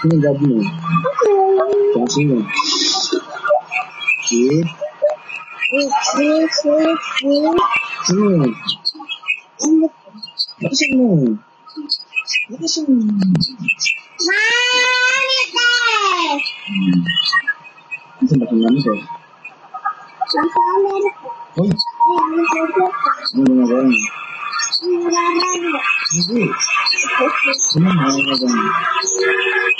Sino gabi mo? Kung sino? Si? Sino? Lakasan mo. Lakasan mo. Ito ba kung namin sa'yo? Hoy, ano ginagawa mo? Hindi. Sino ang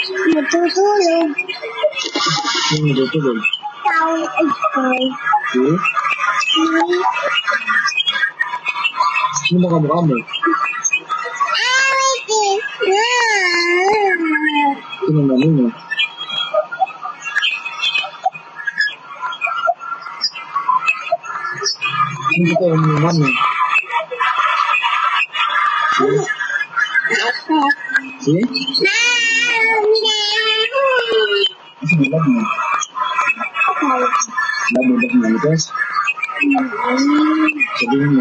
ginagawa mo? Matutulog. Sino natutulog? Tawag ay koy. Si? Sino ba kamukha mo? Sino ang mami mo? Sino ko ang mami? Si? Si? Mo ba kung manigas? Sabihin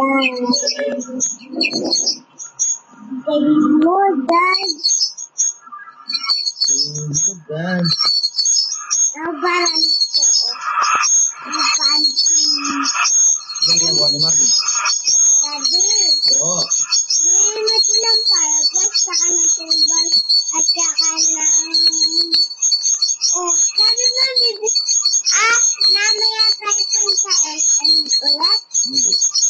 mo, I love you, mami. Sabihin mo, sabihin mo. Alam mo, ito mo siya. I love you, agad talaga. I love you, paulit-ulit. Bye. More guys. Oh, God. Nabalan ko. Nabalan ko. Ano ang ginagawa ni mami? Daddy. Oo. Mayroon silang fireplace, saka ng table, at saka ng... Oh. Ah, ulit.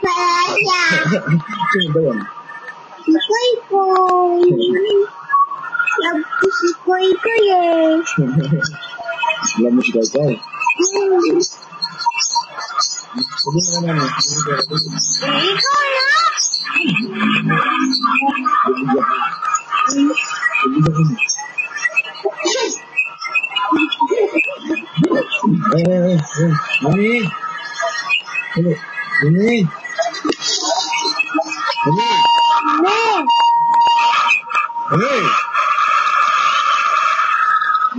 pala siya. Sino ba yan? Si Koy Koy. Love ko si Koy Koy eh. Alam mo si Gagal. Hmm. Din, Mami.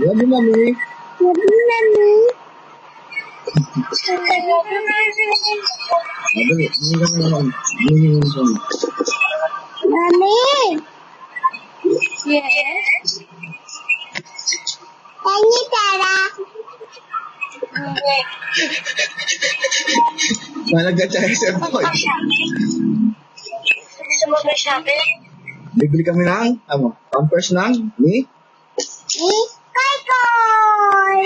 Sabi mami. Madali. Hindi ka naman. Hindi ka naman. Mami. Yes. Tanya Tara. Malaga tayo sa boy. Gusto mo ba shopping? Bibili kami ng, ano, pampers ng ni? Ni Koy-Koy!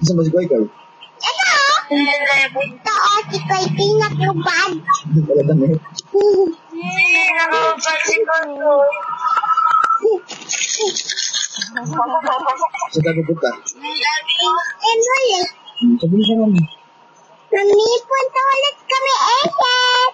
Gusto mo si Koy-Koy? Ito! Ito o, si Koy-Koy na kubad. Wala dami. Hindi na kubad si Koy-Koy. Sa tabi ko ka? Hindi eh, ulit. Sabi mo siya, Mami. Mami, punta ulit kami, Eket!